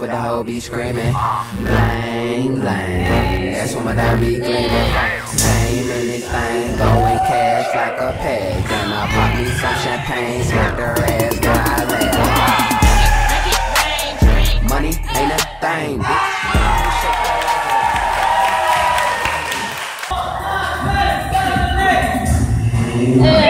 What the hoe be screaming. Blang, blang. That's what my be. Same anything, going cash like a peg. I pop me some champagne, smack her ass, I. Money ain't a thing, bitch. Hey!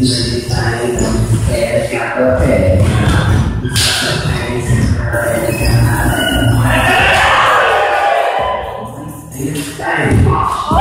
usually time cash like a pet. Sometimes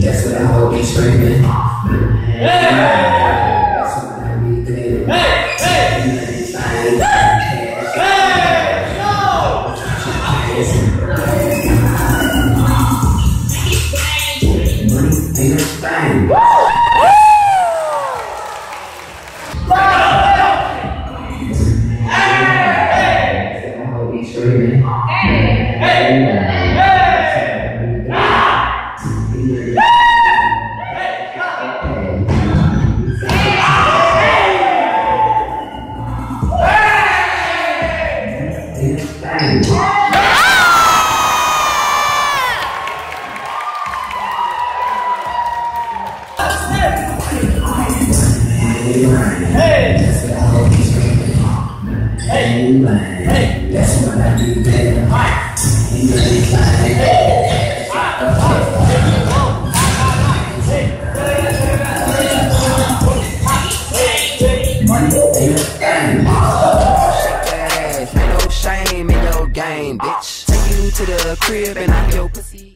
That's what I hope be screaming. That's what I be gleaming. Money ain't a thing. I hope That's what I do better. Ass, ain't no shame in your game, bitch. Take you to the crib and knock your pussy.